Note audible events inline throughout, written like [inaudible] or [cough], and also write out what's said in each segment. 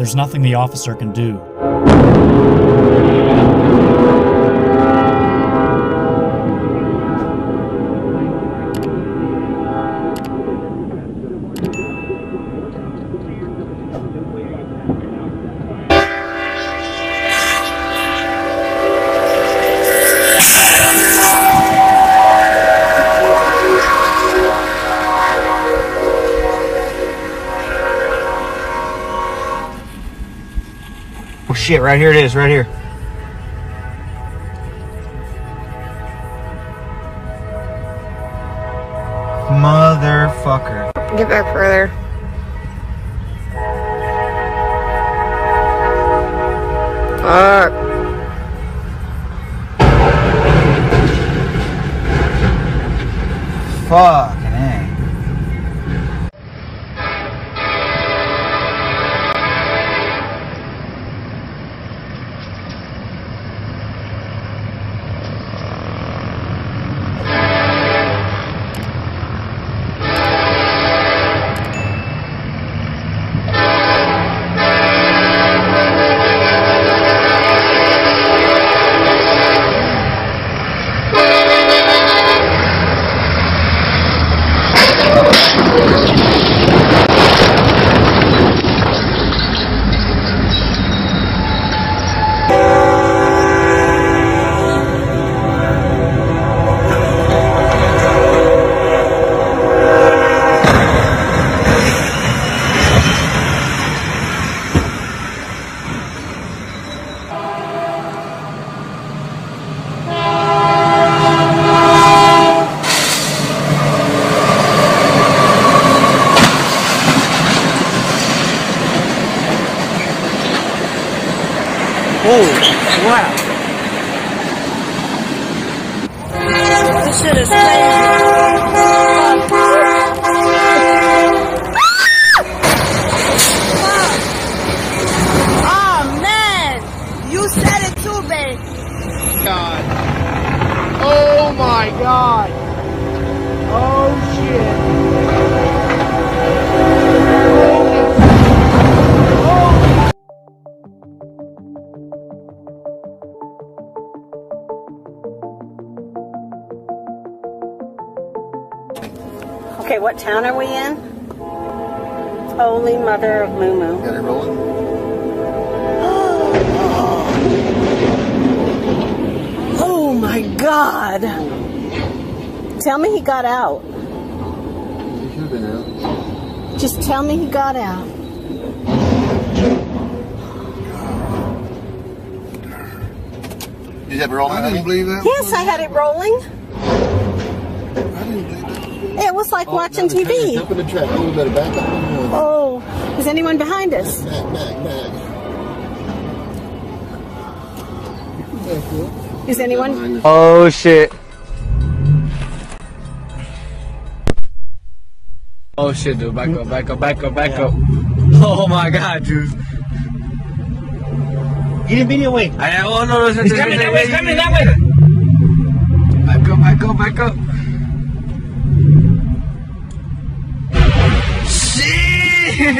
There's nothing the officer can do. Shit, right here it is, right here. Motherfucker. Get back further. Fuck. Fucking A. This shit is crazy. Okay, what town are we in? Holy Mother of Moo Moo. Got it rolling? [gasps] Oh my God! Tell me he got out. You should have been out. Just tell me he got out. Did you have it rolling? I didn't believe that. Yes, I had it rolling. I didn't believe. It was like watching now they're trying to TV. Jump in the track. Oh, better back up. Oh, is anyone behind us? Back, back, back. Is anyone? Oh shit. Oh shit, dude. Back up, back up, back up, back up. Oh my god, dude. Get in video way. I, oh no, no, He's coming that way. He's coming that way. Back up, back up, back up. Shit! There's no Lên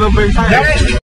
lên bên tay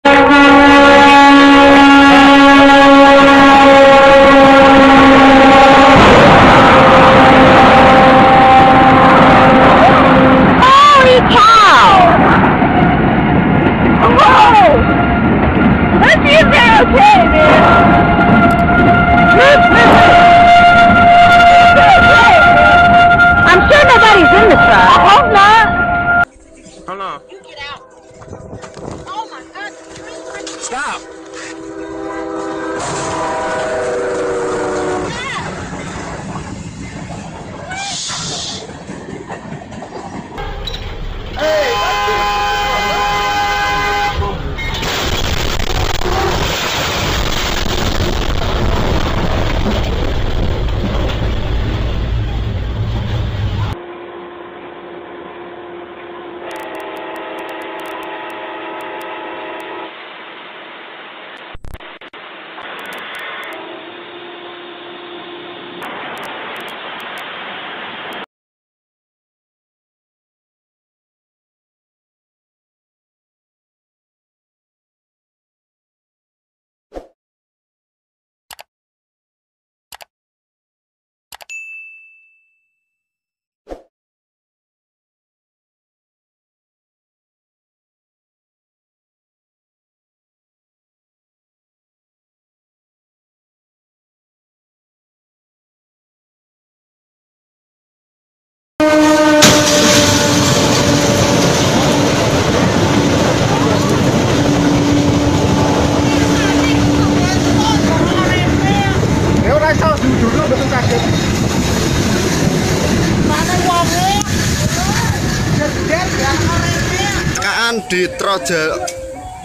Kecelakaan di Troja,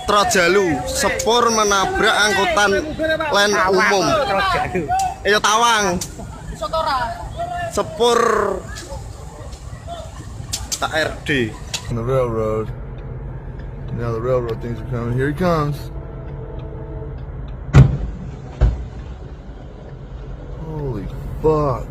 Trojalu, sepur menabrak angkutan len umum. Iya Tawang. Sepur KRD. On the railroad. Now the railroad things are coming. Here he comes. Holy fuck.